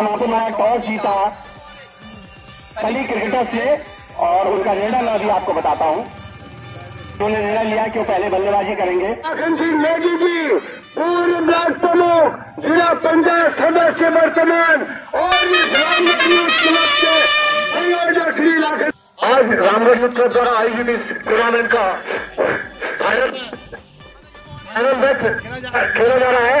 Toss का toss जीता कली क्रिकेटर से और उनका निर्णय मैं अभी आपको बताता हूँ। उन्होंने निर्णय लिया कि वो पहले बल्लेबाजी करेंगे। नेगी जी पूर्व ब्लॉक प्रमुख जिला पंचायत सदस्य वर्तमान और आज रामगढ़ क्लब द्वारा आयोजित इस टूर्नामेंट का फाइनल फाइनल मैच खेला जा रहा है।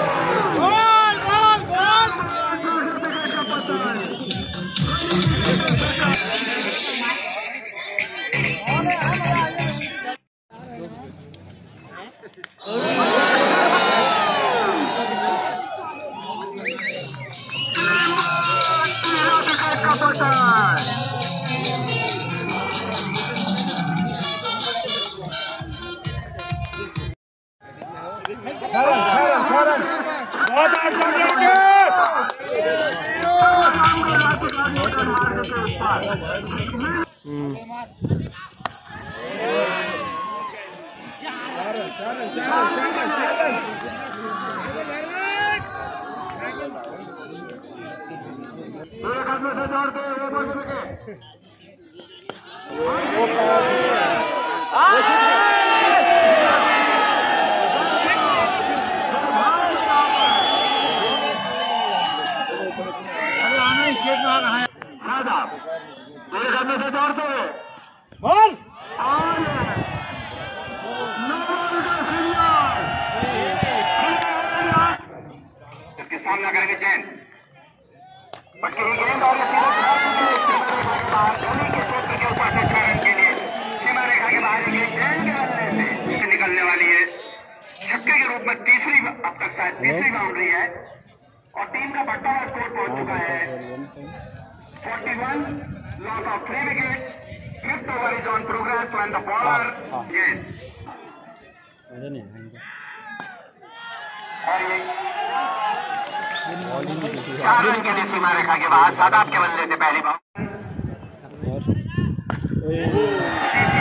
मैच मेरे 41 loss of three wicket fifth over is on progress when the bowler yes और ये चार रन के लिए सीमा रेखा के बाद शादाब के बल्ले से पहली बार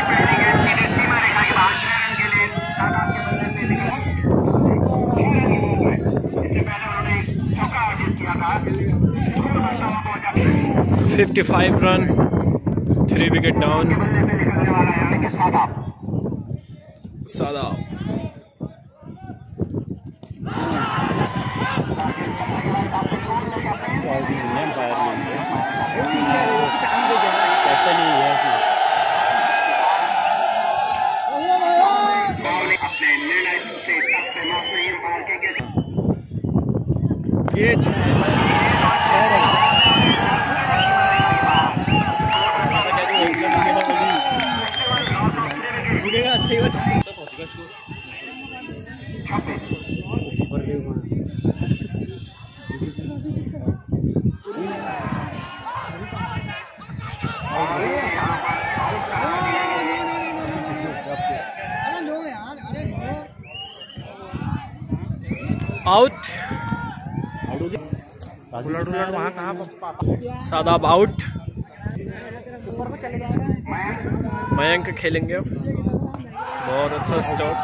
पहली गेंद सीमा रेखा के बाद छह रन के लिए शादाब के बल्ले से निकला छह रन की इससे पहले उन्होंने चौका अर्जित किया था 55 रन थ्री विकेट डाउन बल्ले आउट सादाब आउट मयंक खेलेंगे। बहुत अच्छा स्टॉक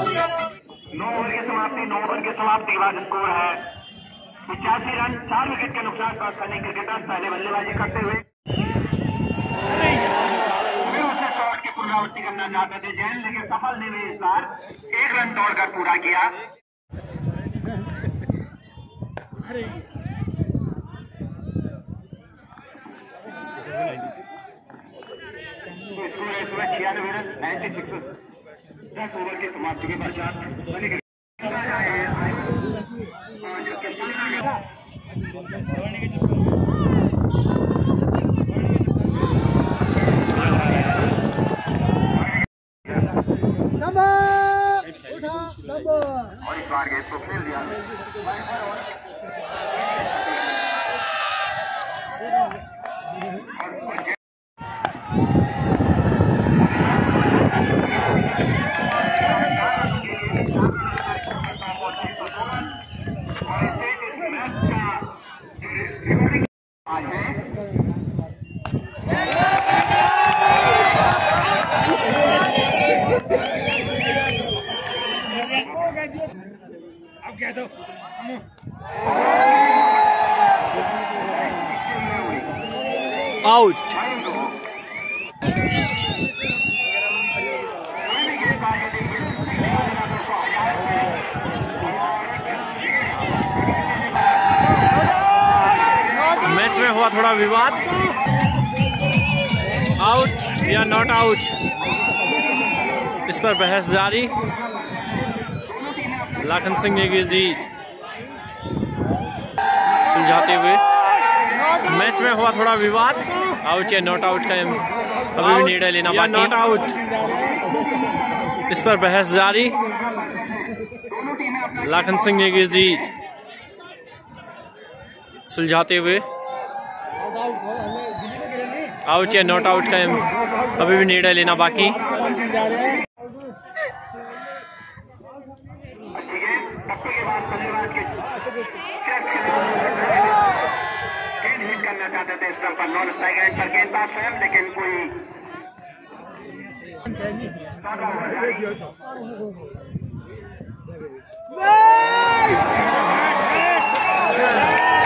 नौ ओवर की समाप्ति, नौ ओवर की समाप्ति के बाद स्कोर है। पचासी रन, चार विकेट के नुकसान पर सनी क्रिकेटर पहले बल्लेबाजी करते हुए। पुनरावृत्ति करना चाहते थे, जैन, लेकिन सफल ने भी इस बार एक रन दौड़कर पूरा किया। छियानवे रन, नाइन्टी सिक्स। दस ओवर की समाप्ति के पश्चात आउट मैच में हुआ थोड़ा विवाद। आउट या नॉट आउट इस पर बहस जारी। लाखन सिंह नेगी जी सुलझाते हुए। मैच में हुआ थोड़ा विवाद। आउट या नॉट आउट का अभी भी निर्णय लेना बाकी नॉट आउट इस पर बहस जारी। लाखन सिंह नेगी जी सुलझाते हुए। आउट या नॉट आउट का अभी भी निर्णय लेना बाकी अच्छी गेंद टप्पे के बाद बल्लेबाज के गेंद हिट करना चाहते थे स्टंप पर नॉन स्ट्राइक एंड पर गेंदबाज स्वयं लेकिन कोई यार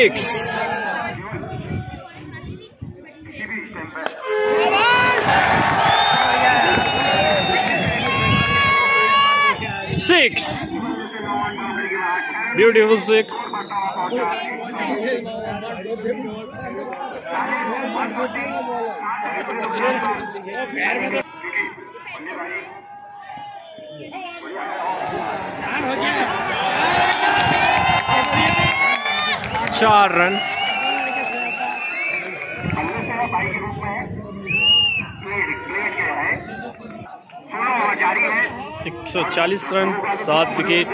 सिक्स सिक्स ब्यूटीफुल सिक्स चार रन हमने सेवा रन। के रूप में प्लेड प्लेड किया सोलह ओवर जारी है 140 रन, सात विकेट।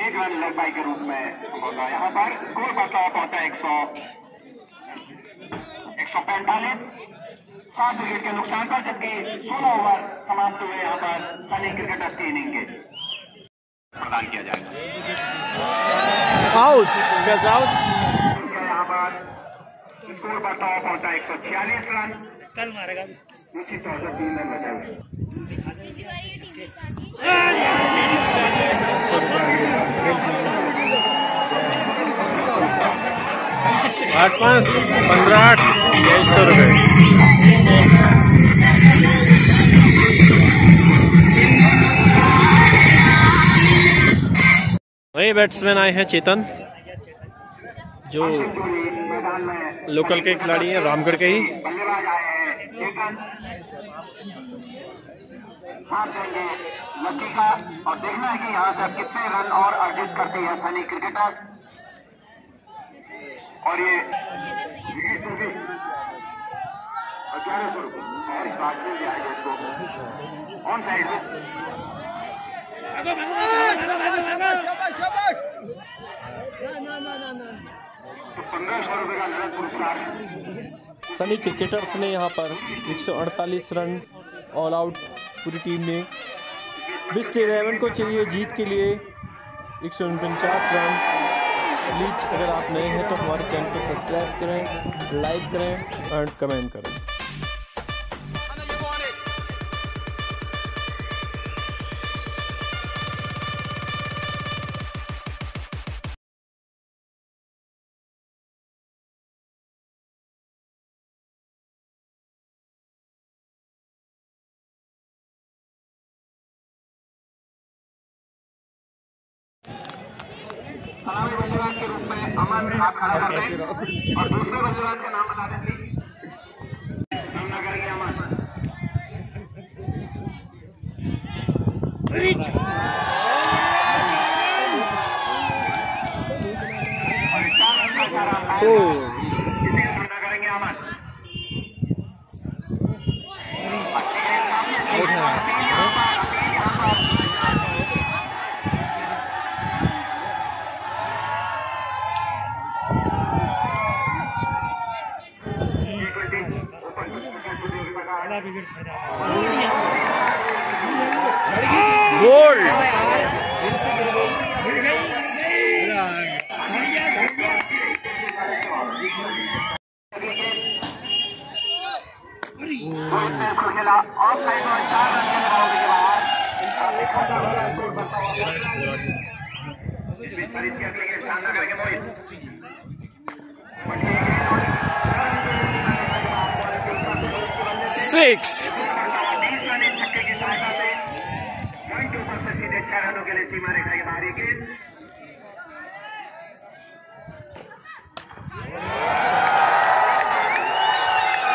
एक रन लेग बाई के रूप में होगा। यहाँ पर स्कोर हुआ पहुँचा एक सौ। एक सौ पैंतालीस सात विकेट के नुकसान पर जबकि सोलह ओवर समाप्त हुए यहाँ पर सनी क्रिकेटर्स की इनिंग के प्रदान किया जाएगा आउट आउट यहाँ पर स्कोर पर टॉप पहुँचा एक सौ छियालीस रन कल मारेगा उसी तौर से तीन रन बचे हुए आठ पाँच, पंद्रह आठ तेईस सौ रुपये वही बैट्समैन आए हैं चेतन, जो लोकल के खिलाड़ी हैं, रामगढ़ के ही। और देखना है कि यहाँ से कितने रन और अर्जित करती है सनी क्रिकेटर और ये ग्यारह सौ रुपये। और इस बात में इसको। तो पंद्रह सौ रुपये का पुरस्कार सनी क्रिकेटर्स ने यहाँ पर 148 रन ऑल आउट पूरी टीम ने। बिस्ट इलेवन को चाहिए जीत के लिए एक सौ उनचास रन। प्लीज़ अगर आप नए हैं तो हमारे चैनल को सब्सक्राइब करें, लाइक करें एंड कमेंट करें। सलामी बल्लेबाज के रूप में अमन आप खड़ा कर दें और दूसरे बल्लेबाज का नाम बता दें। प्लीज़ अमन और चार रन का इशारा आया। इसी का सामना करेंगे अमन अच्छी गेंद सामने से अपील यहाँ पर, अपील यहाँ पर। गोल्ड खेला ऑफ़ साइड और चार रन के बाउंड्री के बाद इस बीच पर इसके अगले गेंद सामना करेंगे मोहित सिक्स बीस रन इस छक्के की सहायता से पॉइंट के ऊपर से सीधे छह रनों के लिए सीमा रेखा के बाहर एक गेंद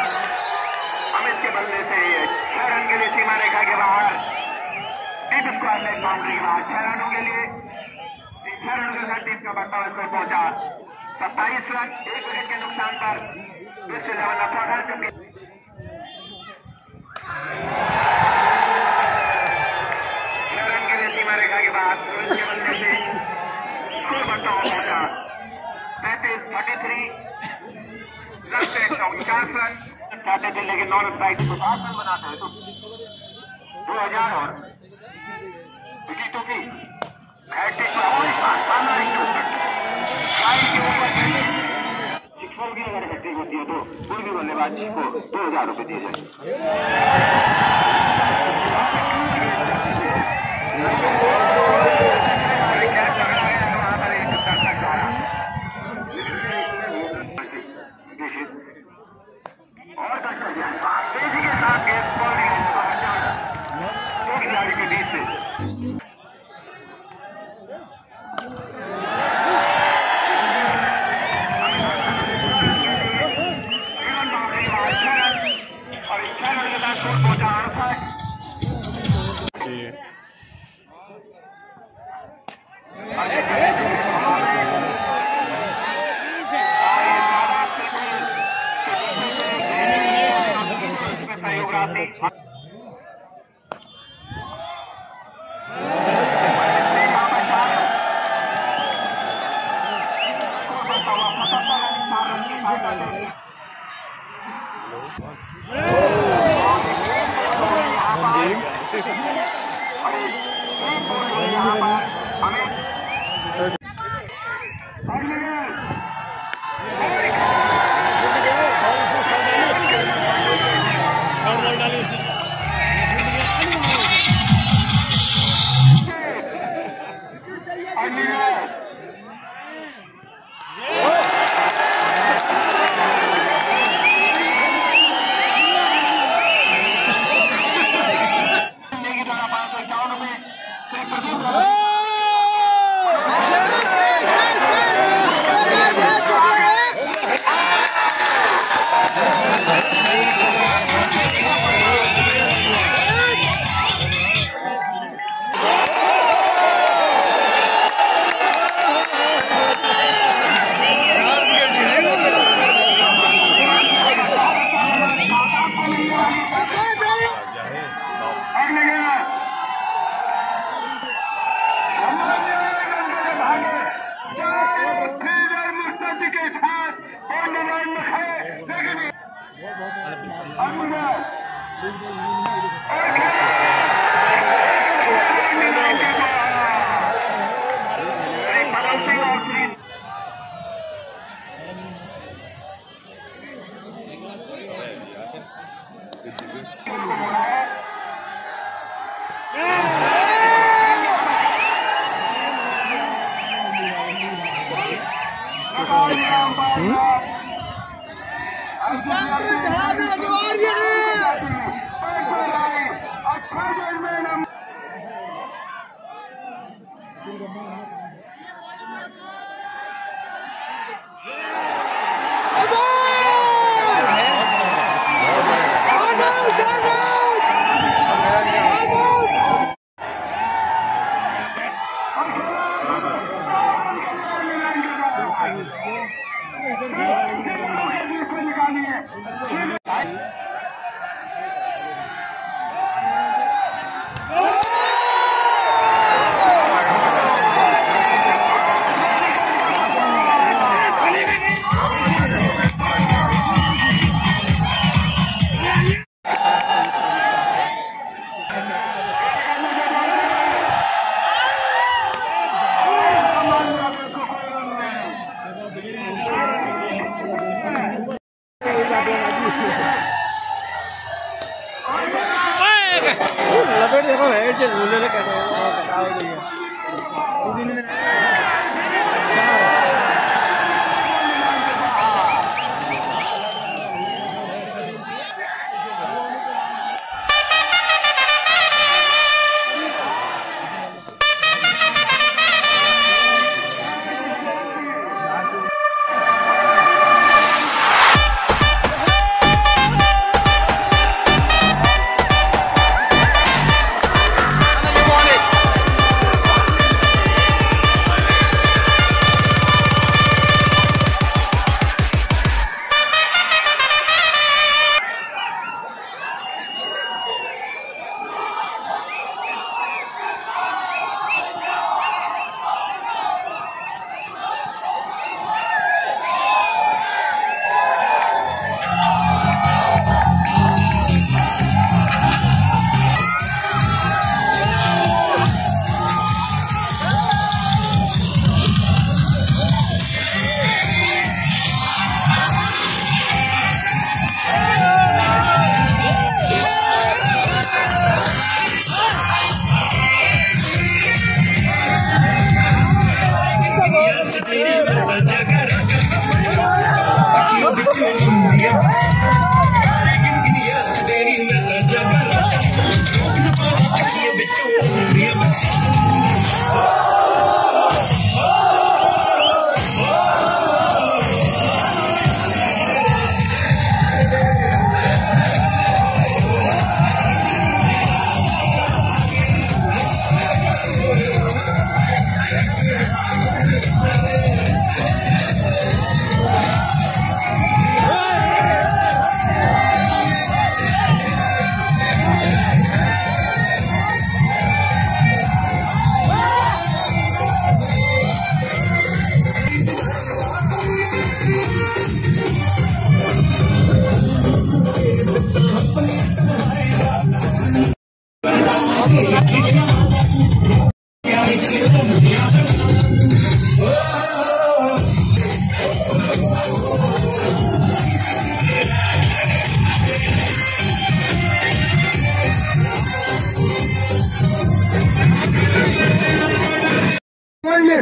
अमित के बल्ले से छह रन के लिए सीमा रेखा के बाहर डीप स्क्वायर लेग बाउंड्री के बाहर छह रनों के लिए इन छह रनों के का स्कोर पहुँचा सत्ताईस रन, एक विकेट के नुकसान पर विश्व इलेवन नफा खा चुकी छह रन के के के पहुँचा नॉन स्ट्राइक रन बनाते हैं तो दो हज़ार और की हैट्रिक शिक्षण किन गरेर काटिएको त्यो दुई हजार रुपियाँ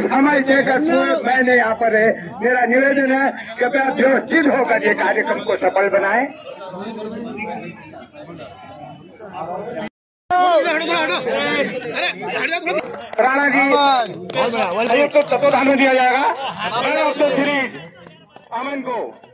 समय देकर मैंने यहाँ पर है। मेरा निवेदन है कि मैं व्यवस्थित होकर ये कार्यक्रम को सफल बनाए। राणा जी संयुक्त तो में दिया जाएगा। ऑफ़ द अमन को।